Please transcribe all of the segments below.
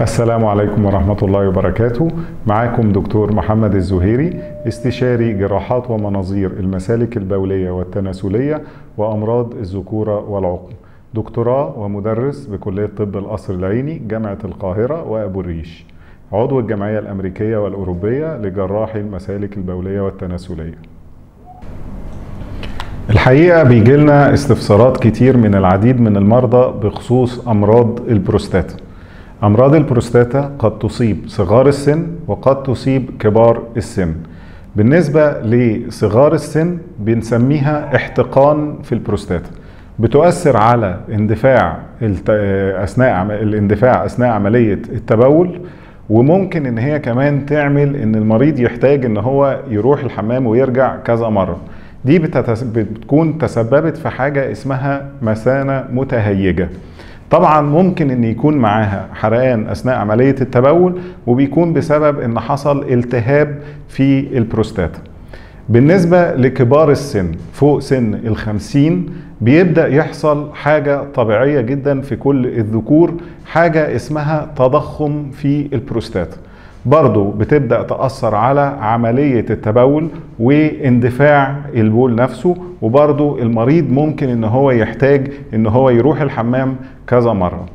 السلام عليكم ورحمة الله وبركاته. معاكم دكتور محمد الزهيري استشاري جراحات ومناظير المسالك البولية والتناسلية وأمراض الذكورة والعقم. دكتوراه ومدرس بكلية طب القصر العيني جامعة القاهرة وأبو الريش. عضو الجمعية الأمريكية والأوروبية لجراحي المسالك البولية والتناسلية. الحقيقة بيجي لنا استفسارات كتير من العديد من المرضى بخصوص أمراض البروستاتا. أمراض البروستاتا قد تصيب صغار السن وقد تصيب كبار السن. بالنسبة لصغار السن بنسميها احتقان في البروستاتا. بتؤثر على اندفاع أثناء الاندفاع أثناء عملية التبول وممكن إن هي كمان تعمل إن المريض يحتاج إن هو يروح الحمام ويرجع كذا مرة. دي. بتكون تسببت في حاجة اسمها مثانه متهيجة. طبعا ممكن إن يكون معاها حرقان أثناء عملية التبول وبيكون بسبب إن حصل التهاب في البروستاتا. بالنسبة لكبار السن فوق سن الخمسين بيبدأ يحصل حاجة طبيعية جدا في كل الذكور حاجة اسمها تضخم في البروستاتا. برضو بتبدأ تأثر على عملية التبول واندفاع البول نفسه وبرضو المريض ممكن إن هو يحتاج إن هو يروح الحمام كذا مرة.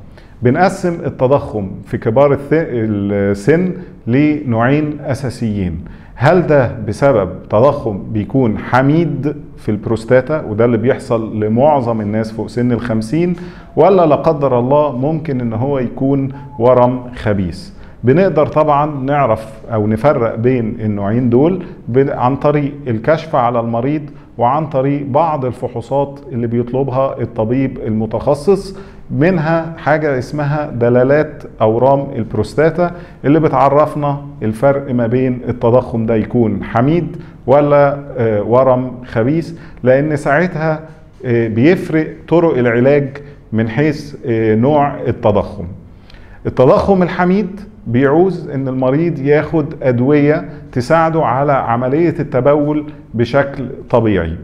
بنقسم التضخم في كبار السن لنوعين أساسيين. هل ده بسبب تضخم بيكون حميد في البروستاتا وده اللي بيحصل لمعظم الناس فوق سن الخمسين ولا لا قدر الله ممكن إن هو يكون ورم خبيث؟ بنقدر طبعا نعرف أو نفرق بين النوعين دول عن طريق الكشف على المريض وعن طريق بعض الفحوصات اللي بيطلبها الطبيب المتخصص. منها حاجة اسمها دلالات أورام البروستاتا اللي بتعرفنا الفرق ما بين التضخم ده يكون حميد ولا ورم خبيث لأن ساعتها بيفرق طرق العلاج من حيث نوع التضخم. التضخم الحميد بيعوز إن المريض ياخد أدوية تساعده على عملية التبول بشكل طبيعي.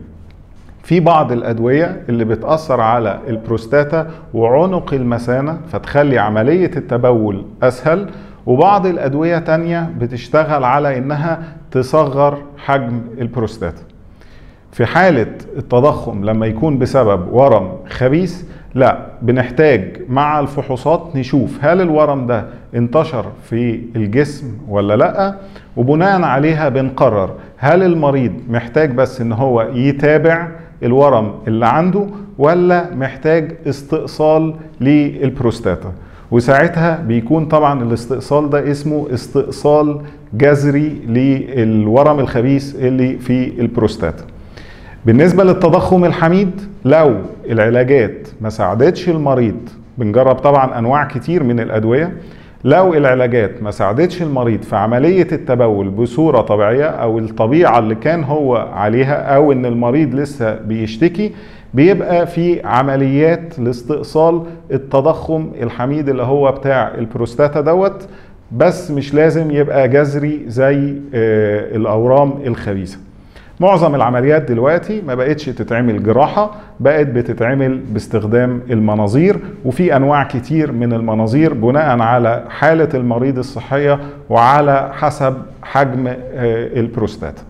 في بعض الأدوية اللي بتأثر على البروستاتا وعنق المثانة فتخلي عملية التبول أسهل. وبعض الأدوية تانية بتشتغل على إنها تصغر حجم البروستاتا. في حالة التضخم لما يكون بسبب ورم خبيث لا بنحتاج مع الفحوصات نشوف هل الورم ده انتشر في الجسم ولا لا وبناء عليها بنقرر هل المريض محتاج بس إن هو يتابع الورم اللي عنده ولا محتاج استئصال للبروستاتا. وساعتها بيكون طبعا الاستئصال ده اسمه استئصال جذري للورم الخبيث اللي في البروستاتا. بالنسبة للتضخم الحميد لو العلاجات ما ساعدتش المريض بنجرب طبعا أنواع كتير من الأدوية لو العلاجات ما ساعدتش المريض في عملية التبول بصورة طبيعية أو الطبيعة اللي كان هو عليها أو إن المريض لسه بيشتكي بيبقى في عمليات لاستئصال التضخم الحميد اللي هو بتاع البروستاتا دوت بس مش لازم يبقى جذري زي الأورام الخبيثة. معظم العمليات دلوقتي ما بقتش تتعمل جراحة بقت بتتعمل باستخدام المناظير وفي أنواع كتير من المناظير بناء على حالة المريض الصحية وعلى حسب حجم البروستاتا